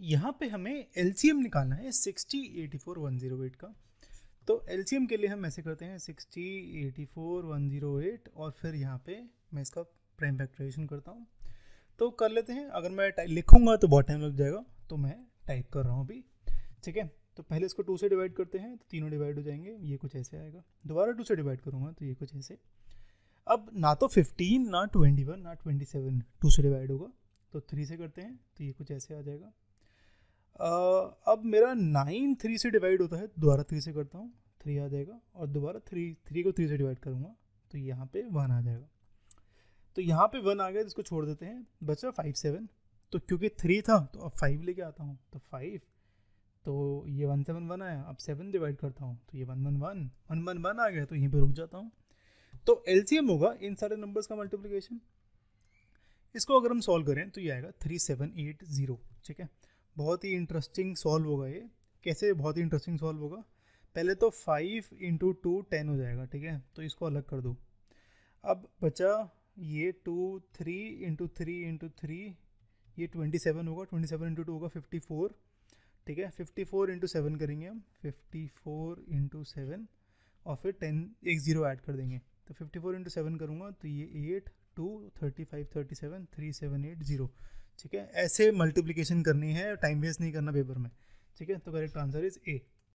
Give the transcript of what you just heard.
यहाँ पे हमें एलसीएम निकालना है sixty eighty four one zero eight का। तो एलसीएम के लिए हम ऐसे करते हैं sixty eighty four one zero eight और फिर यहाँ पे मैं इसका प्राइम फैक्टराइजेशन करता हूँ। तो कर लेते हैं। अगर मैं लिखूँगा तो बहुत टाइम लग जाएगा। तो मैं टाइप कर रहा हूँ अभी। ठीक है? तो पहले इसको टू से डिवाइड करते हैं तो तीनों डिवाइड हो जाएँगे। ये कुछ ऐसे आएगा। दोबारा टू से डिवाइड करूँगा तो ये कुछ ऐसे। अब ना तो फिफ्टीन ना ट्वेंटी वन ना ट्वेंटी सेवन टू से डिवाइड होगा। तो थ्री से करते हैं तो ये कुछ ऐसे आ जाएगा। अब मेरा नाइन थ्री से डिवाइड होता है, दोबारा थ्री से करता हूँ थ्री आ जाएगा, और दोबारा थ्री थ्री को थ्री से डिवाइड करूँगा तो यहाँ पे वन आ जाएगा। तो यहाँ पे वन आ गया, इसको छोड़ देते हैं, बचा फाइव सेवन तो क्योंकि थ्री था तो अब फाइव लेके आता हूँ तो फाइव तो ये वन सेवन वन आया, अब सेवन डिवाइड करता हूँ तो ये one one one one one one आ गया तो यहीं पे रुक जाता हूँ। तो एलसीएम होगा, इन सारे नंबर्स का मल्टीप्लिकेशन इसको अगर हम सॉल्व करें तो ये आएगा थ्री सेवन एट ज़ीरो ठीक है? बहुत ही इंटरेस्टिंग सॉल्व होगा ये। कैसे बहुत ही इंटरेस्टिंग सॉल्व होगा? पहले तो फाइव इंटू टू टेन हो जाएगा, ठीक है? तो इसको अलग कर दो। अब बचा ये two three into three into three ये ट्वेंटी सेवन होगा। ट्वेंटी सेवन इंटू टू होगा फिफ्टी फोर ठीक है? फिफ्टी फोर इंटू सेवन करेंगे हम। फिफ्टी फोर इंटू सेवन और फिर टेन एक ज़ीरो ऐड कर देंगे। तो फिफ्टी फोर इंटू सेवन करूँगा तो ये eight two thirty five thirty seven three seven eight zero ठीक है? ऐसे मल्टीप्लिकेशन करनी है टाइम वेस्ट नहीं करना पेपर में। ठीक है? तो करेक्ट आंसर इज़ ए